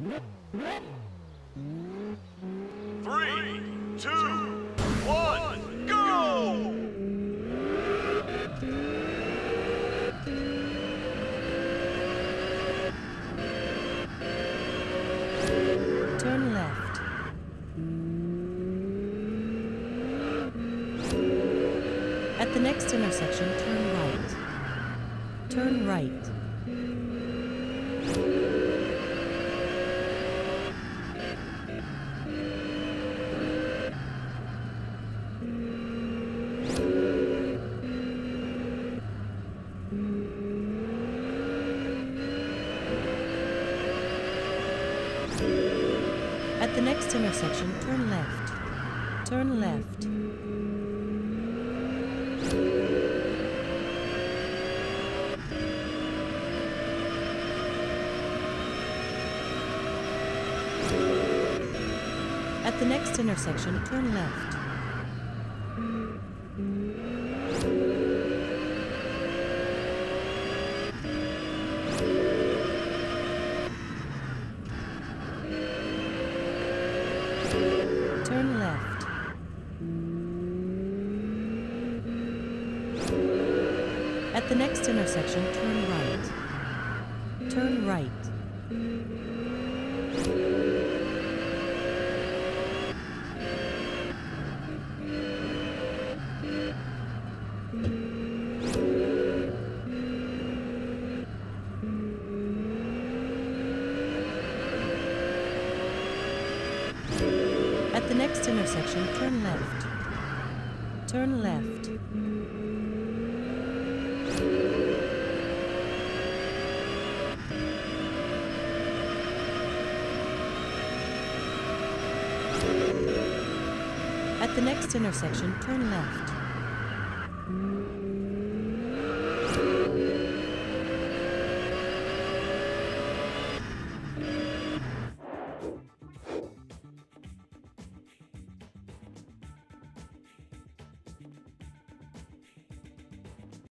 Three, two, one, go! Turn left. At the next intersection, turn right. Turn right. At the next intersection, turn left. Turn left. At the next intersection, turn left. Turn left. At the next intersection, turn right. Turn right. The next intersection, turn left. Turn left. At the next intersection, turn left.